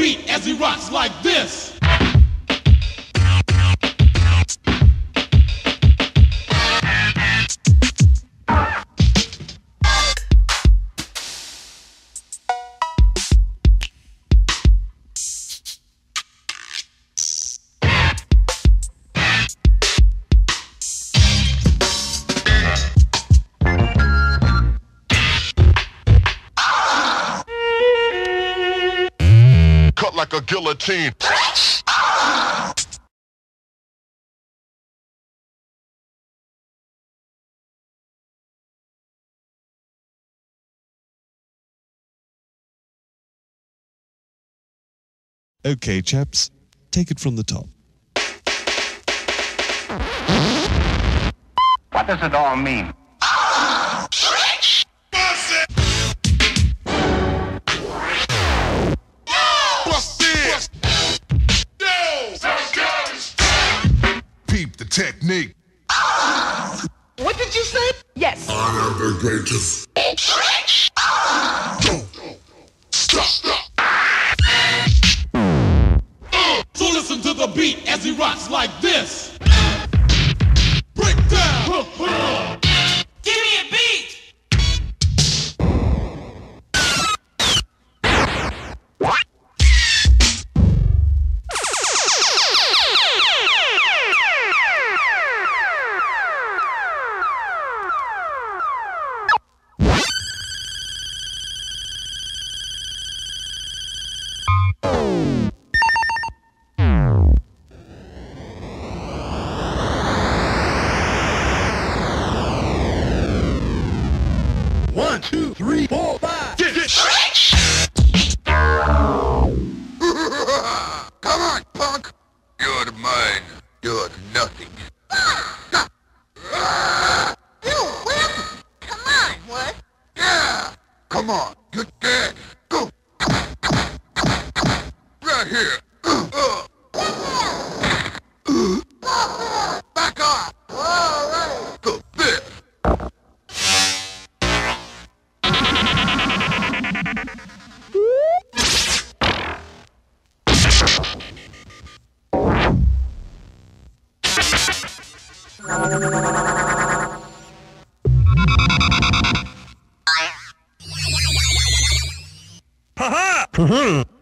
beat as he rocks like this. Like a guillotine. Okay, chaps, take it from the top. What does it all mean? Peep the technique. What did you say? Yes. Stop, stop. So listen to the beat as he rocks like this. Come on. You're. Go. Right here. Uh. Back off. Go there. Hey!